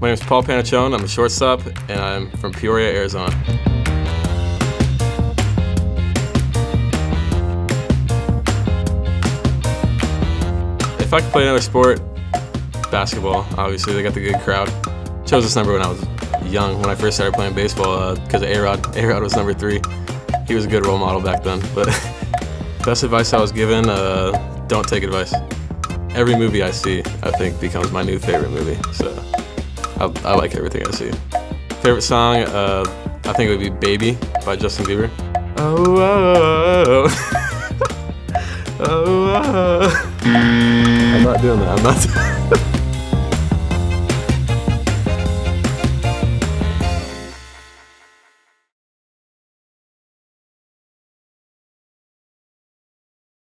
My name is Paul Panaccione. I'm a shortstop, and I'm from Peoria, Arizona. If I could play another sport, basketball. Obviously, they got the good crowd. Chose this number when I was young, when I first started playing baseball, because uh, A-Rod. A-Rod was number three. He was a good role model back then. But best advice I was given, uh, don't take advice. Every movie I see, I think, becomes my new favorite movie. So I, I like everything I see. Favorite song, uh, I think it would be Baby by Justin Bieber. Oh, oh, oh, oh, oh. I'm not doing that. I'm not.